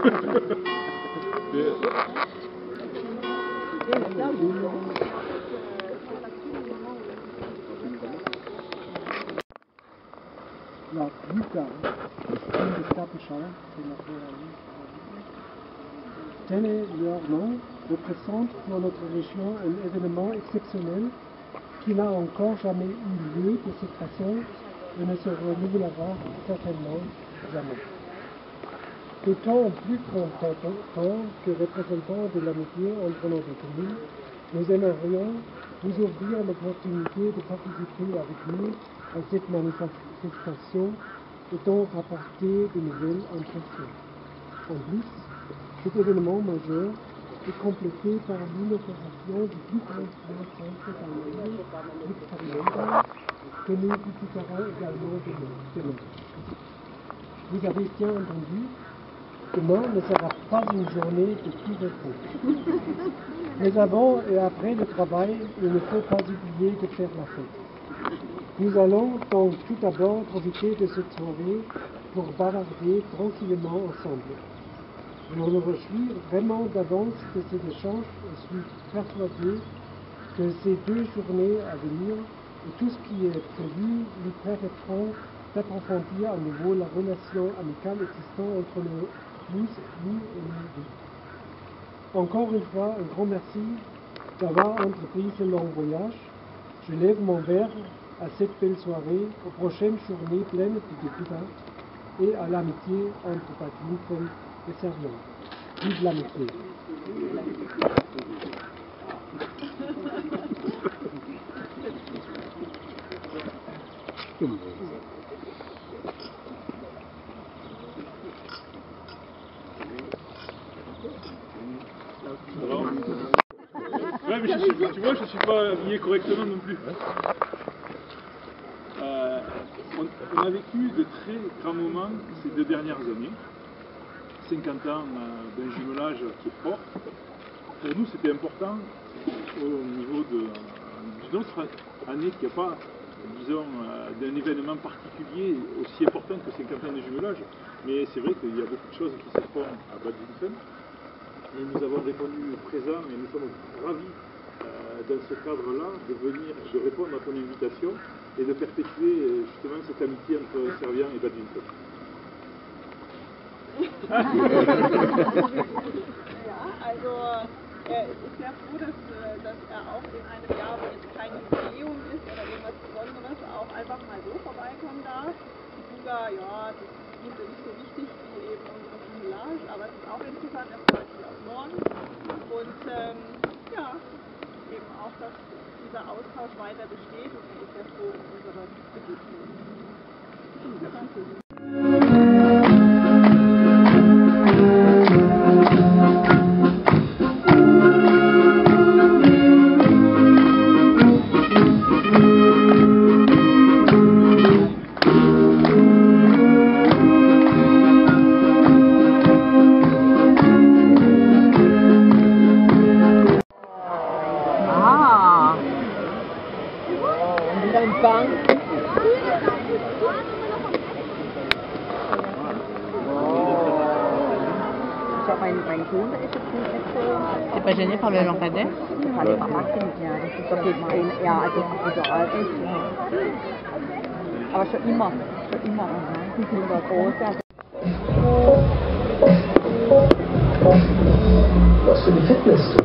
La. Tenez leur nom représente pour notre région un événement exceptionnel qui n'a encore jamais eu lieu de cette façon et ne se renouvellera certainement jamais. D'autant plus content que représentants de l'amitié entre nos deux communes, nous aimerions vous offrir l'opportunité de participer avec nous à cette manifestation et d'en rapporter de nouvelles impressions. En plus, cet événement majeur est complété par l'inauguration du plus grand centre d'analyse que nous visiterons également demain. Vous avez bien entendu, demain ne sera pas une journée de tout repos. Mais avant et après le travail, il ne faut pas oublier de faire la fête. Nous allons donc tout d'abord profiter de cette soirée pour bavarder tranquillement ensemble. Je me réjouis vraiment d'avance de cet échange et suis persuadé que ces deux journées à venir et tout ce qui est prévu nous permettront d'approfondir à nouveau la relation amicale existant entre nous, Encore une fois, un grand merci d'avoir entrepris ce long voyage. Je lève mon verre à cette belle soirée, aux prochaines journées pleines de découvertes et à l'amitié entre Badminton et Servion. Vive l'amitié. Mais tu vois, je suis pas habillé correctement non plus. Euh, on, a vécu de très grands moments ces deux dernières années. 50 ans euh, d'un jumelage qui est fort. Pour nous, c'était important au niveau de, d'une autre année qui n'y a pas, disons, euh, d'un événement particulier aussi important que 50 ans de jumelage. Mais c'est vrai qu'il y a beaucoup de choses qui se font à Badminton. Et nous avons répondu présent et nous sommes ravis euh, dans ce cadre-là de venir, de répondre à ton invitation et de perpétuer euh, justement cette amitié entre Servien et Badminton. Ja, also er ist sehr froh, dass, äh, dass er auch in einem Jahr, wo jetzt kein Jubiläum ist oder irgendwas Besonderes, auch einfach mal so vorbeikommen darf. Buga, ja, das ist ihm nicht so wichtig wie eben unsere Jumelage, aber es ist auch interessant, er freut sich auf morgen. Und ähm, ja, eben auch, dass dieser Austausch weiter besteht und er ist sehr froh um unsere Begegnung. Schon immer, schon immer. Die sind da groß. Was für die Fitness sich.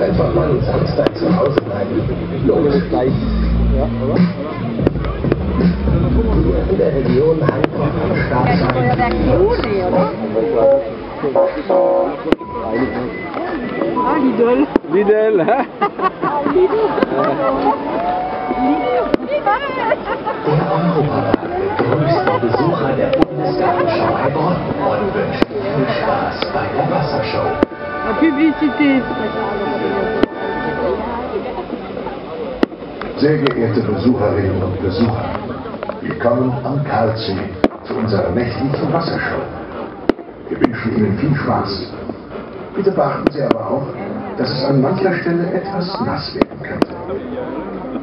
Einfach mal einen Samstag zu Hause bleiben. Lohnt sich. Ja, oder? In der Region Hankook am Start sein. Feuerwerk Juli, oder? Ah, Lidl. Lidl, hä? Der Europapark begrüßt die Besucher der Bundesgartenschau Heilbronn und wünscht viel Spaß bei der Wassershow. Publicité. Sehr geehrte Besucherinnen und Besucher, willkommen am Karlsee zu unserer nächtlichen Wassershow. Wir wünschen Ihnen viel Spaß. Bitte beachten Sie aber auch, dass es an mancher Stelle etwas nass werden könnte.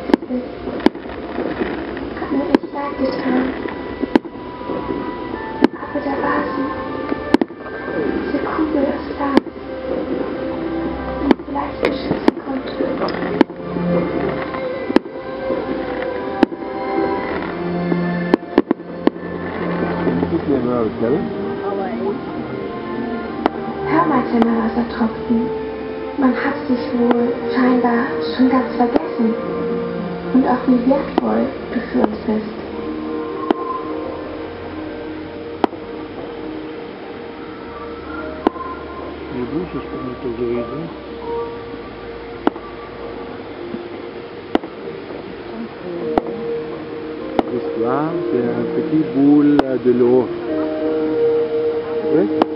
Cut it back this time. for Princess. Не будешь исполнить? L'histoire, c'est un petit boule de l'eau. Oui?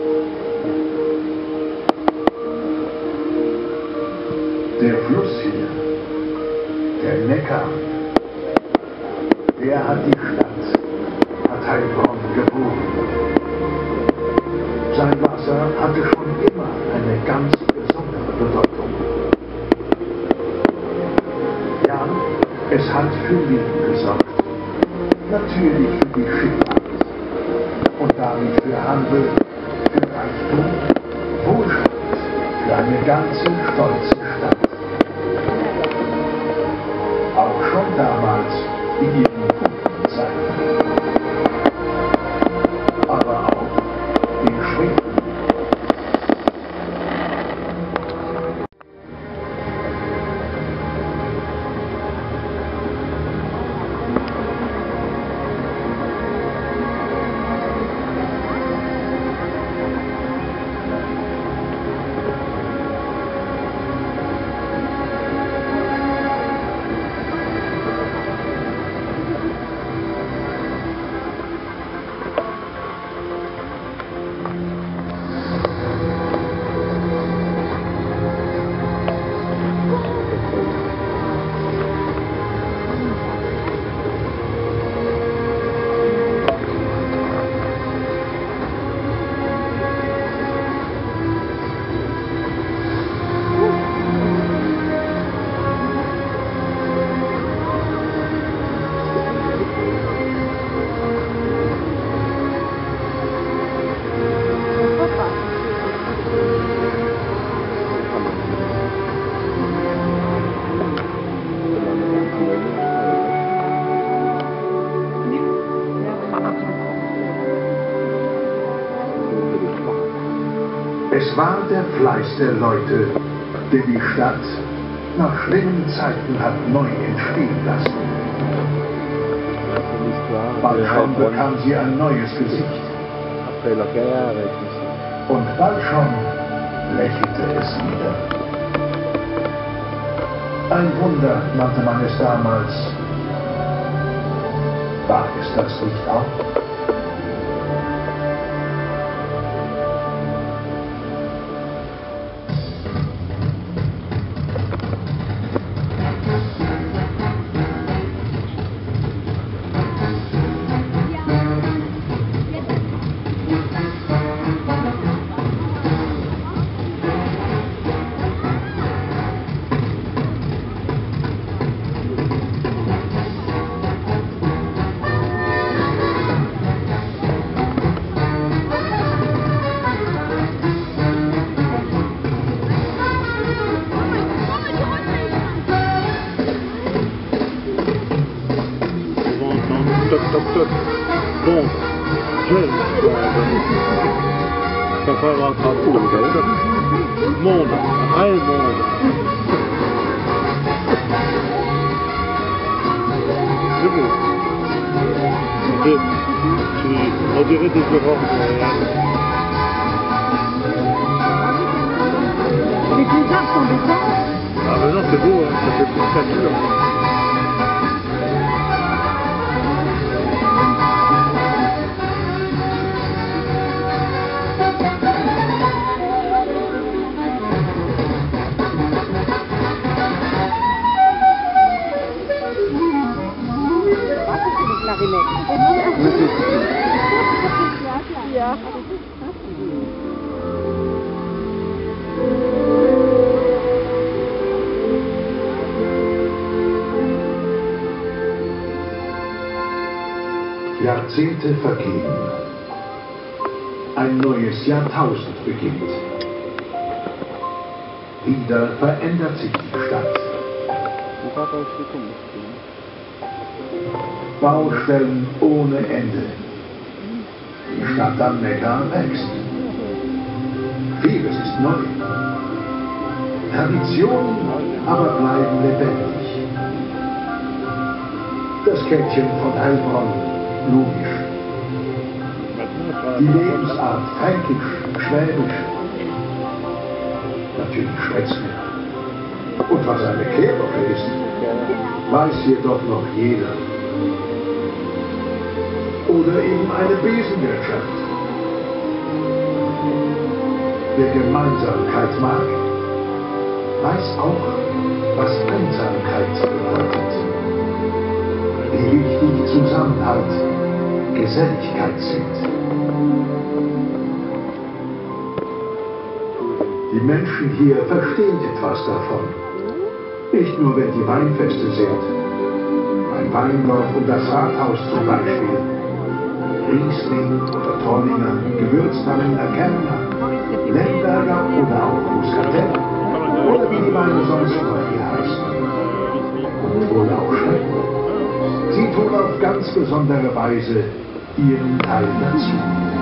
Hat die Stadt Heilbronn geboren. Sein Wasser hatte schon immer eine ganz besondere Bedeutung. Ja, es hat für Leben gesorgt. Natürlich für die Schifffahrt und damit für Handel, für Reichtum, Wohlstand, für eine ganze stolze der Fleiß der Leute, der die Stadt nach schlimmen Zeiten hat neu entstehen lassen. Bald schon bekam sie ein neues Gesicht und bald schon lächelte es wieder. Ein Wunder nannte man es damals. War es das nicht auch? Ouais, bon. C'est On dirait des aurores Les couleurs sont Ah ben non, c'est beau, hein, ça fait plus facile. Jahrzehnte vergehen. Ein neues Jahrtausend beginnt. Wieder verändert sich die Stadt. Baustellen ohne Ende. Die Stadt am Neckar wächst. Vieles ist neu. Traditionen aber bleiben lebendig. Das Kettchen von Heilbronn, logisch. Die Lebensart fränkisch, schwäbisch. Natürlich Schwätzle. Und was eine Kehrwoche ist, weiß jedoch noch jeder. Oder eben eine Besenwirtschaft. Wer Gemeinsamkeit mag, weiß auch, was Einsamkeit bedeutet. Wie wichtig Zusammenhalt, Geselligkeit sind. Die Menschen hier verstehen etwas davon. Nicht nur, wenn die Weinfeste sind. Ein Weindorf um das Rathaus zum Beispiel. Riesling oder Trollinger, Gewürztraminer, Kerner, Lemberger oder auch Muscatel. Oder wie die Weine sonst noch hier heißen. Und wohl auch schmecken. Sie tun auf ganz besondere Weise 烟台的情。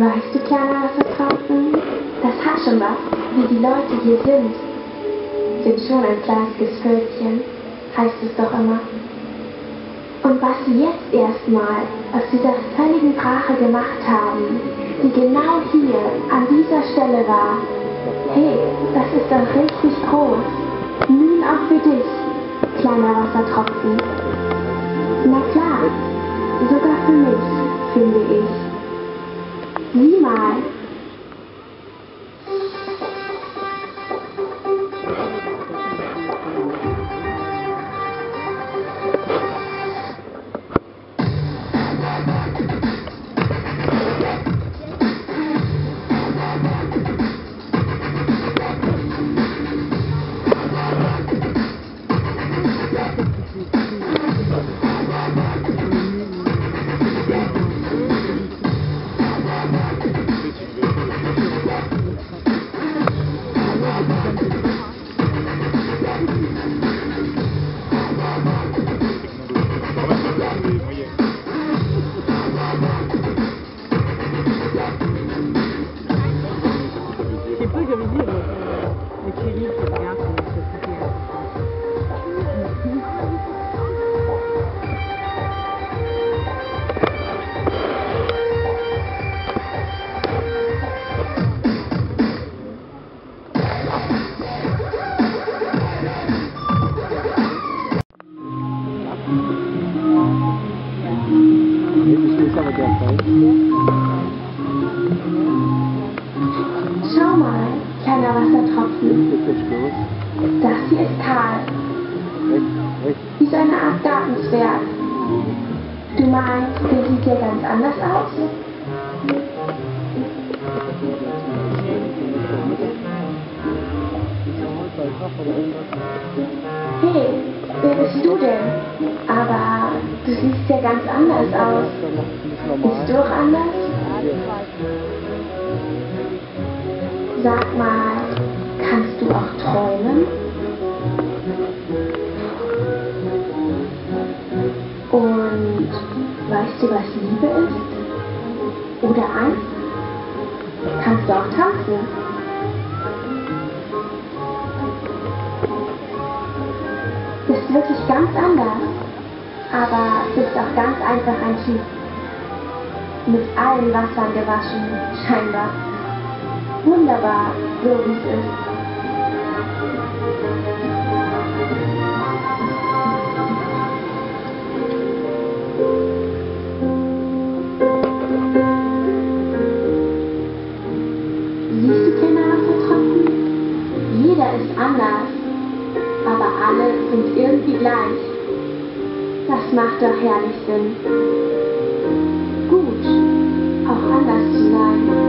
Weißt du, kleiner Wassertropfen, das hat schon was, wie die Leute hier sind. Sind schon ein fleißiges Völkchen, heißt es doch immer. Und was sie jetzt erstmal aus dieser völligen Brache gemacht haben, die genau hier, an dieser Stelle war, hey, das ist doch richtig groß. Nun auch für dich, kleiner Wassertropfen. Na klar, sogar für mich, finde ich. 你买 ganz anders aus? Hey, wer bist du denn? Aber du siehst ja ganz anders aus. Bist du auch anders? Sag mal, kannst du auch träumen? Weißt du, was Liebe ist? Oder Angst? Kannst du auch tanzen? Bist wirklich ganz anders, aber bist auch ganz einfach ein Typ. Mit allen Wassern gewaschen, scheinbar. Wunderbar, so wie es ist. Siehst du, kleiner Wassertropfen? Jeder ist anders, aber alle sind irgendwie gleich. Das macht doch herrlich Sinn. Gut, auch anders zu sein.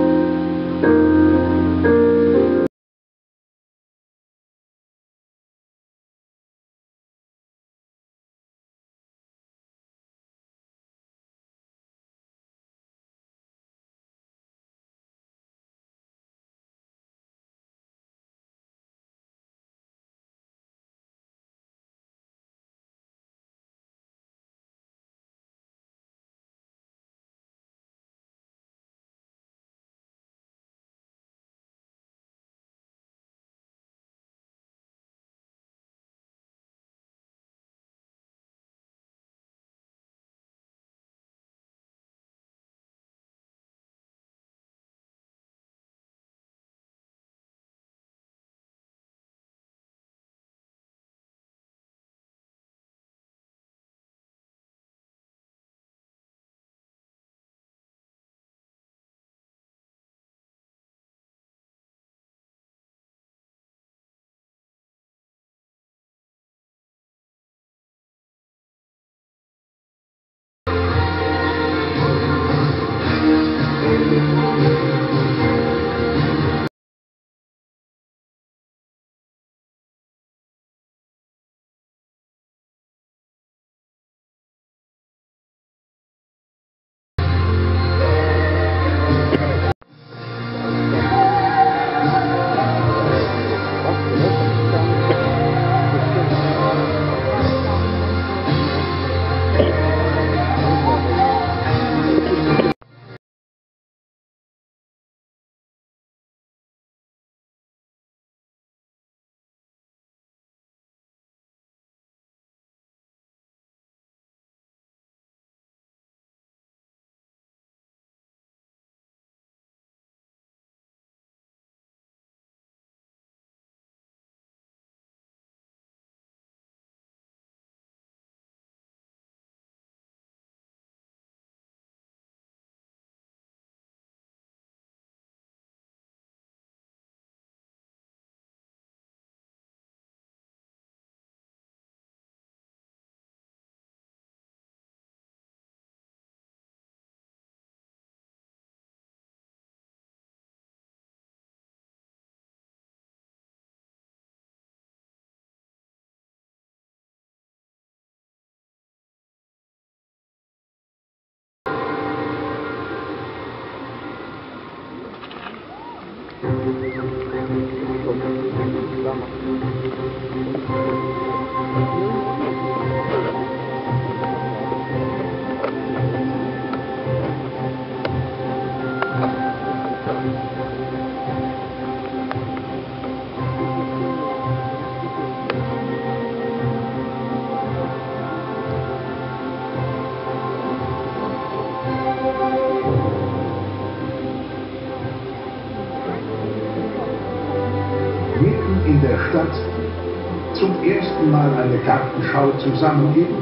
Gartenschau zusammengehen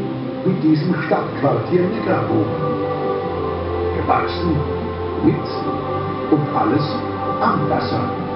mit diesem Stadtquartier Niggerhofen. Gewachsen mit und alles am Wasser.